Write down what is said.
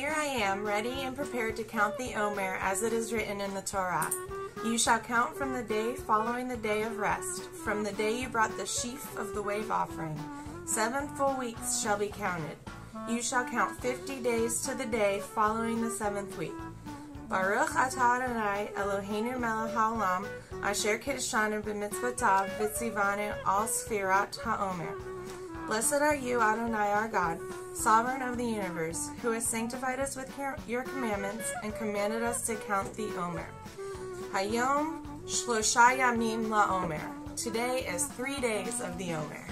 am ready and prepared to count the Omer as it is written in the Torah. You shall count from the day following the day of rest, from the day you brought the sheaf of the wave offering. Seven full weeks shall be counted. You shall count fifty days to the day following the seventh week. Baruch atah Adonai Eloheinu melech haolam asher kiddushanu b'mitzvotav v'tzivanu al sfirat haomer. Blessed are you, Adonai our God, sovereign of the universe, who has sanctified us with your commandments and commanded us to count the Omer. Hayom shlosha yamim la Omer. Today is three days of the Omer.